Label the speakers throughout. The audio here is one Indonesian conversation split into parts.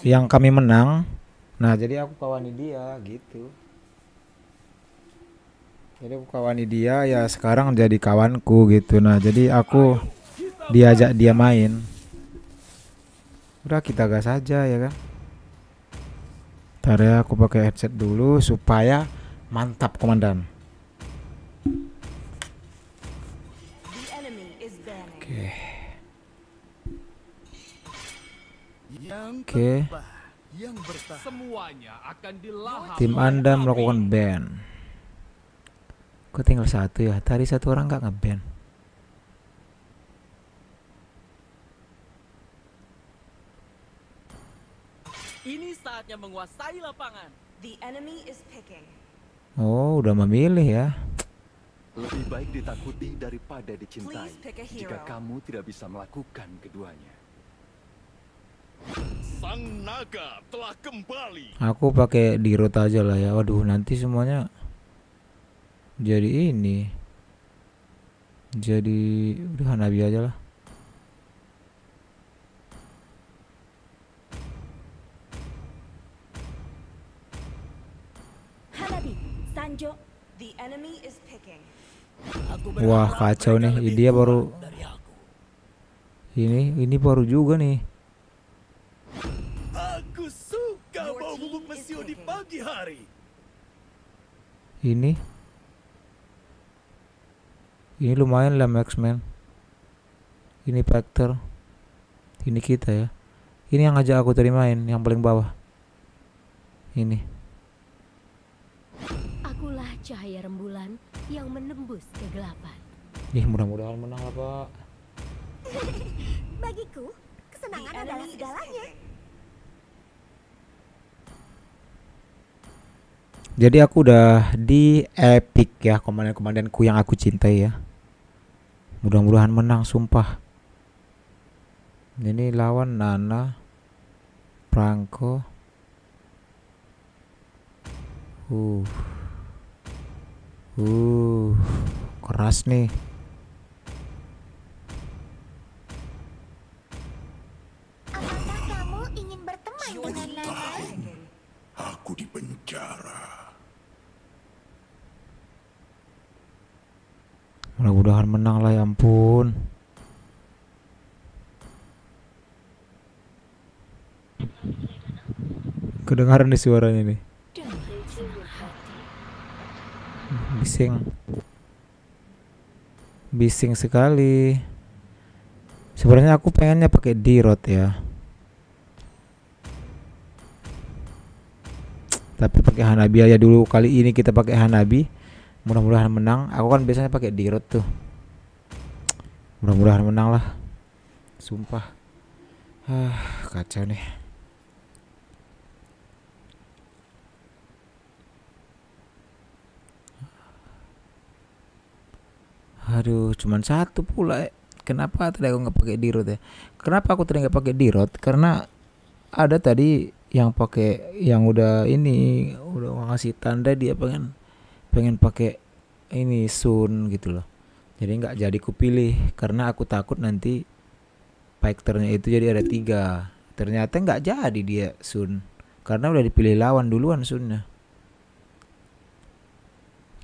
Speaker 1: yang kami menang. Nah jadi aku kawani dia gitu. Jadi aku kawani dia ya sekarang jadi kawanku gitu. Nah jadi aku diajak dia main. Udah kita gas aja ya kan? Ntar ya aku pakai headset dulu supaya mantap komandan. Oke. Oke.
Speaker 2: Semuanya akan dilahap.
Speaker 1: Tim Anda melakukan ban. Kok tinggal satu ya? Tadi satu orang nggak ngeban.
Speaker 2: Ini saatnya menguasai lapangan.
Speaker 3: The enemy is picking.
Speaker 1: Oh, udah memilih ya.
Speaker 4: Lebih baik ditakuti daripada dicintai jika kamu tidak bisa melakukan keduanya.
Speaker 2: Sang naga telah kembali.
Speaker 1: Aku pakai di root aja lah ya. Waduh, nanti semuanya jadi ini. Jadi udah Hanabi aja lah.
Speaker 3: Hanabi, Sanjo. The enemy is picking.
Speaker 1: Wah, kacau nih. Dia baru ini ini baru juga nih. Ini ini lumayan lah Max-Man. Ini Factor. Ini kita ya. Ini yang ngajak aku tadi main, yang paling bawah. Ini.
Speaker 5: Akulah cahaya rembulan yang menembus kegelapan.
Speaker 1: Ih, mudah-mudahan menang lah, Pak.
Speaker 5: Bagiku, kesenangan adalah segalanya.
Speaker 1: Jadi aku udah di epic ya komandan-komandanku yang aku cintai ya. Mudah-mudahan menang sumpah. Ini lawan Nana, Franco. Uh. Uh. Keras nih.
Speaker 5: Apakah kamu ingin berteman
Speaker 3: Your
Speaker 5: dengan
Speaker 3: team
Speaker 5: Nana?
Speaker 3: is picking.
Speaker 6: Aku di penjara.
Speaker 1: Mudah-mudahan menang lah ya ampun. Kedengaran nih suaranya nih. Bising. Bising sekali. Sebenarnya aku pengennya pakai D-Rod ya. Tapi pakai Hanabi aja dulu. Kali ini kita pakai Hanabi. Mudah-mudahan menang. Aku kan biasanya pakai D-Rod tuh. Mudah-mudahan menang lah. Sumpah. Ah, kacau nih. Aduh, cuman satu pula. eh. Kenapa tadi aku nggak pakai dirot ya? Kenapa aku tadi nggak pakai dirot? Karena ada tadi yang pakai yang udah ini udah ngasih tanda dia pengen pengen pakai ini Sun gitu loh. Jadi nggak jadi kupilih karena aku takut nanti fighternya itu jadi ada tiga. Ternyata nggak jadi dia Sun karena udah dipilih lawan duluan Sunnya.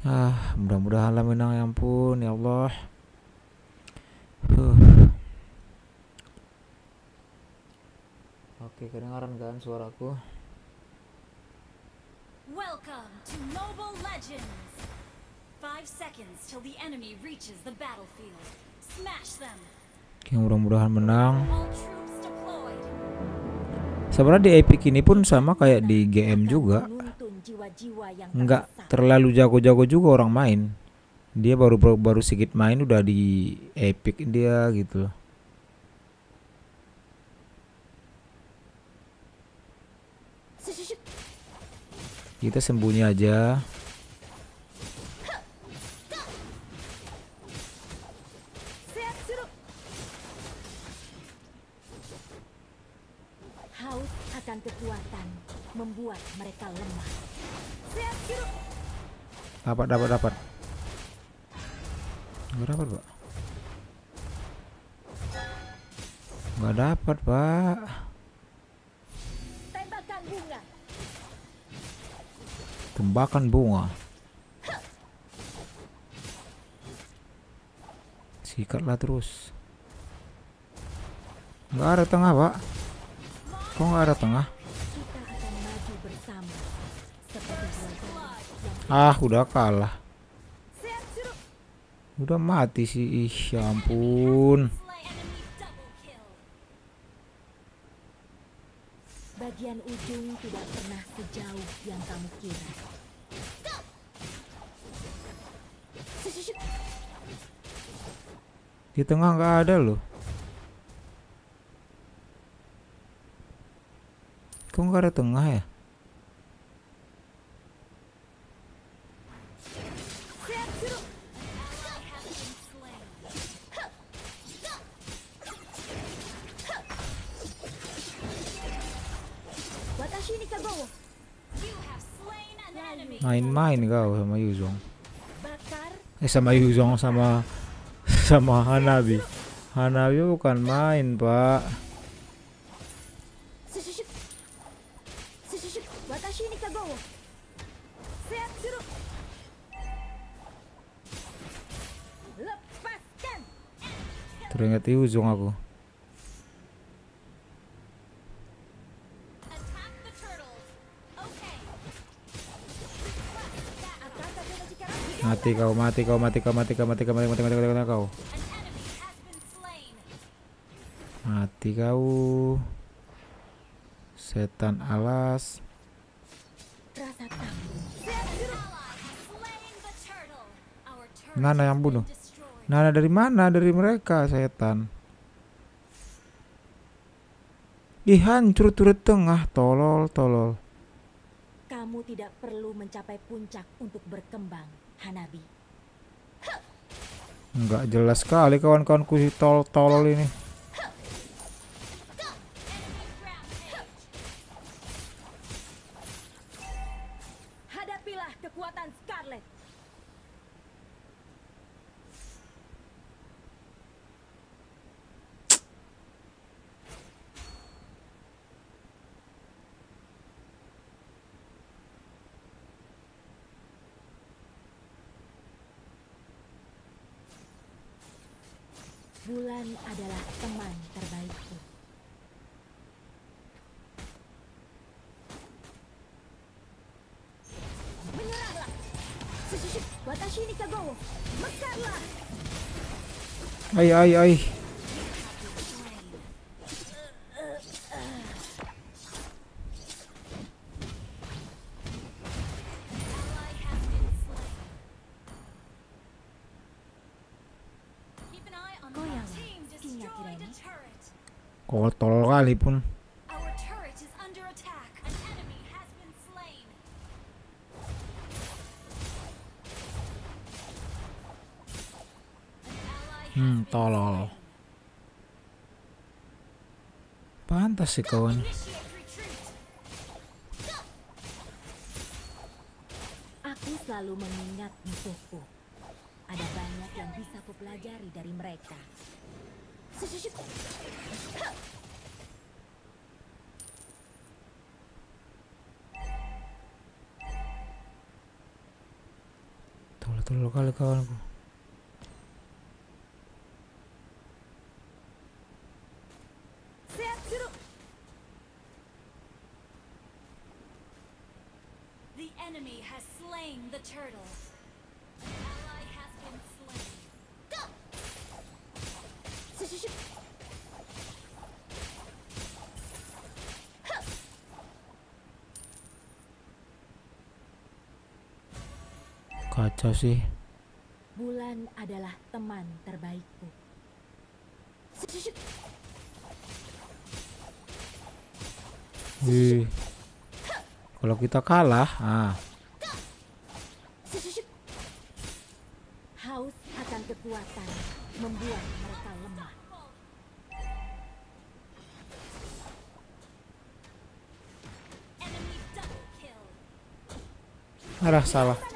Speaker 1: Ah, mudah-mudahan lah menang ya ampun ya Allah. Huh. Oke, kedengaran kan suaraku?
Speaker 7: Welcome to Mobile Legends! Five seconds till the enemy reaches the battlefield. Smash them!
Speaker 1: Oke, mudah-mudahan menang. Sebenarnya di Epic ini pun sama kayak di GM juga.
Speaker 5: Menuntun jiwa-jiwa yang
Speaker 1: Nggak
Speaker 5: tersesat.
Speaker 1: terlalu jago-jago juga orang main. Dia baru baru, sedikit main udah di Epic dia gitu loh. Kita sembunyi aja. Dapat dapat dapat. Nggak dapat, Pak. Nggak dapat, Pak.
Speaker 5: bunga.
Speaker 1: Tembakan bunga. Sikatlah terus. Nggak ada tengah, Pak. Kok nggak ada tengah? Ah, udah kalah. Udah mati sih. Ih, ya ampun.
Speaker 5: Bagian ujung tidak pernah sejauh yang kamu kira.
Speaker 1: Di tengah nggak ada loh. Kok nggak ada tengah ya? Main-main kau sama Yuzong. Eh sama Yuzong sama sama Hanabi. Hanabi bukan main, Pak. Teringat Yuzong aku. Mati kau, mati kau, mati kau, mati kau, mati kau, mati, mati, mati, mati, mati kau. Mati kau. Setan alas. Nana yang bunuh. Nana dari mana? Dari mereka setan. Ih hancur turut tengah, tolol, tolol.
Speaker 5: Kamu tidak perlu mencapai puncak untuk berkembang, Hanabi.
Speaker 1: Enggak jelas sekali kawan-kawanku si tol tolol ini.
Speaker 5: Bulan adalah teman terbaikku.
Speaker 3: Menyerahlah. Shushuk. Watashi ni kagowo. Mekarlah.
Speaker 1: Ai ai ai.
Speaker 7: Has
Speaker 1: Hmm, tolol. Pantas sih kawan.
Speaker 5: Aku selalu mengingat musuhku. Ada banyak yang bisa kupelajari dari mereka. Shushuk.
Speaker 1: Tolol tolol kali kawanku.
Speaker 3: Setsuru.
Speaker 7: The enemy has slain the turtle.
Speaker 1: Kacau sih.
Speaker 5: Bulan adalah teman terbaikku.
Speaker 1: Wih. Kalau kita kalah, ah.
Speaker 5: Haus akan kekuatan membuat mereka lemah.
Speaker 1: Arah salah.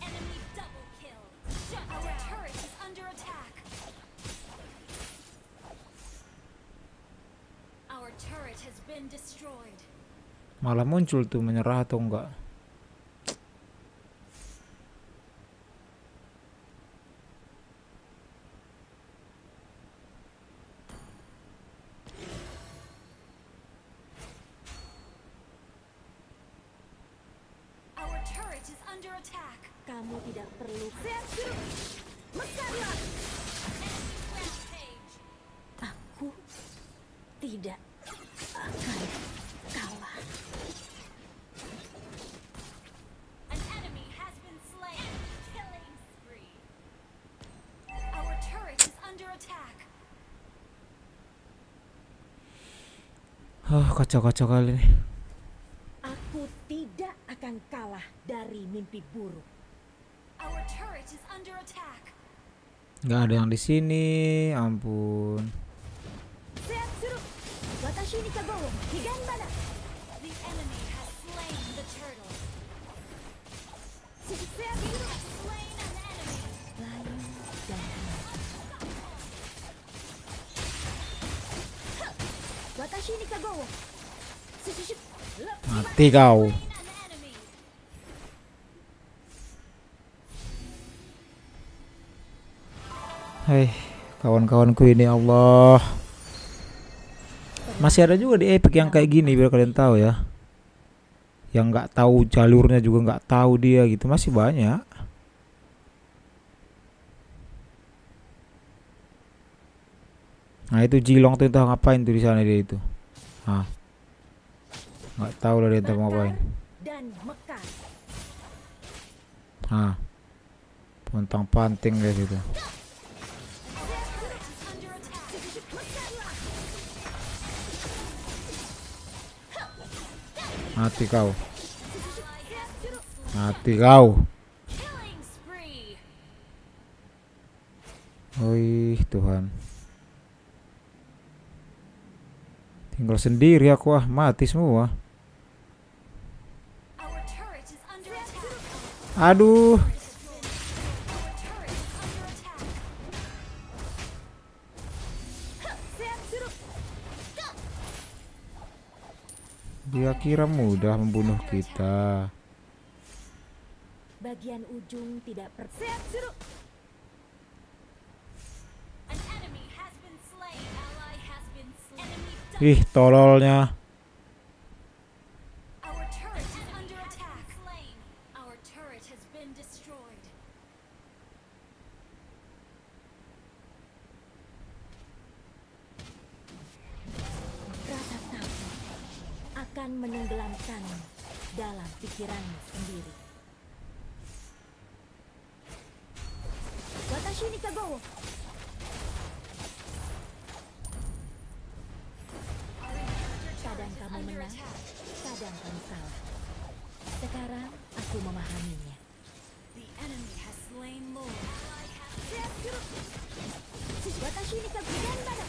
Speaker 1: Malah muncul tuh menyerah atau enggak.
Speaker 5: Kamu tidak perlu.
Speaker 7: Enemy
Speaker 1: kacau-kacau kali nih.
Speaker 5: Aku tidak akan kalah dari mimpi buruk.
Speaker 7: Our turret is under attack.
Speaker 1: Nggak ada yang di sini, ampun.
Speaker 5: Watashi ni kagowo,
Speaker 1: Mati kau. Hei, kawan-kawanku ini Allah. Masih ada juga di Epic yang kayak gini biar kalian tahu ya. Yang nggak tahu jalurnya juga nggak tahu dia gitu masih banyak. Nah itu Jilong tuh entah ngapain tuh di sana dia itu. Ah, nggak tahu lah dia mau ngapain.
Speaker 5: dan mekar.
Speaker 1: Ah, pontang panting guys itu. Mati kau. Mati kau. Wih Tuhan Tinggal sendiri aku ah Mati semua Aduh. Dia kira mudah membunuh kita.
Speaker 5: Bagian ujung tidak per
Speaker 7: An enemy
Speaker 5: menenggelamkanmu dalam pikiranmu sendiri. Watashi ni kagowo. Kadang kamu menang, kadang kamu kalah. Sekarang aku memahaminya.
Speaker 7: The enemy has slain Lord.
Speaker 5: Watashi ni kagowo.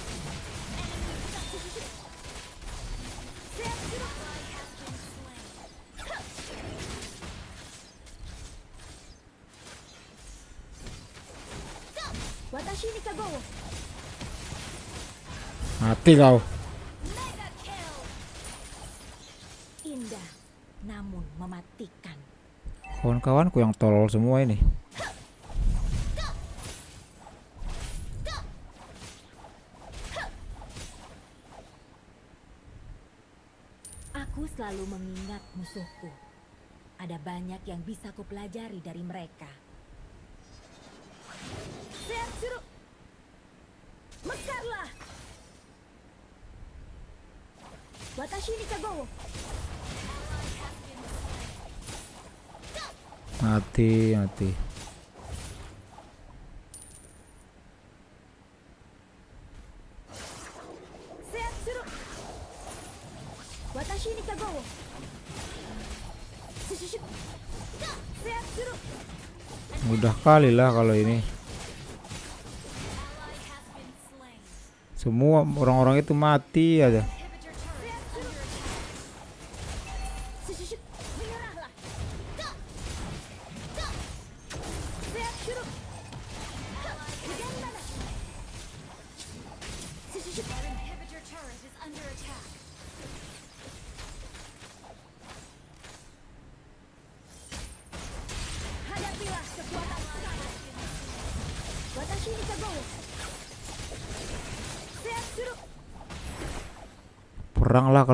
Speaker 1: Mati kau.
Speaker 5: Indah, namun mematikan.
Speaker 1: Kawan-kawanku yang tolol semua ini
Speaker 5: Aku selalu mengingat musuhku. Ada banyak yang bisa kupelajari dari mereka.
Speaker 1: Mati mati. Mudah kali lah kalau ini. Semua orang-orang itu mati aja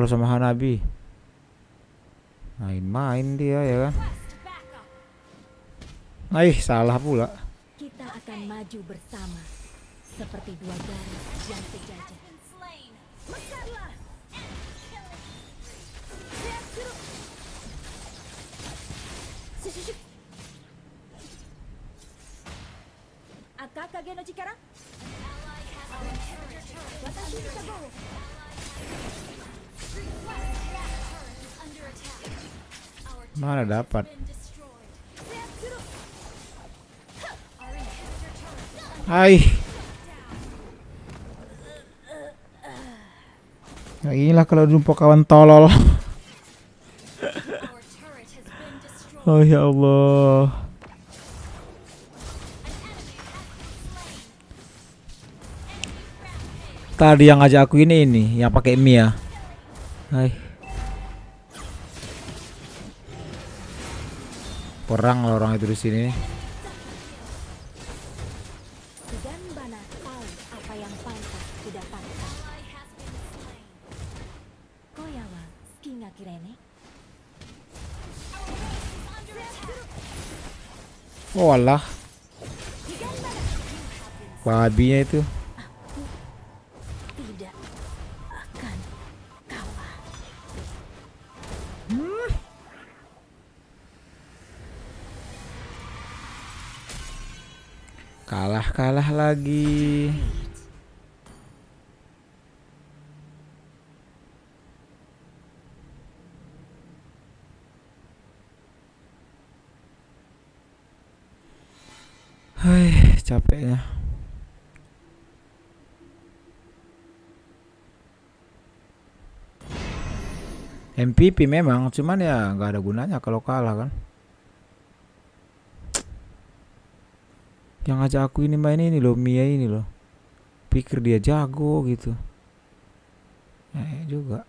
Speaker 1: sama Hanabi. Main-main dia ya kan. Aih, salah pula.
Speaker 5: Kita akan maju bersama. Seperti dua garis yang sejajar. Akakage no chikara.
Speaker 1: Mana dapat? Aih. Nah, inilah kalau jumpa kawan tolol. Oh ya Allah. Tadi yang ngajak aku ini ini, yang pakai Mia. Hai. Perang lah orang itu di sini.
Speaker 5: Tahu apa yang pantas. Koyawa, kirene?
Speaker 1: Oh alah, babinya itu. Lagi. Hai, capeknya. MPP memang, cuman ya nggak ada gunanya kalau kalah kan. Yang ngajak aku ini main ini loh, Mia ini loh. Pikir dia jago gitu. Eh juga.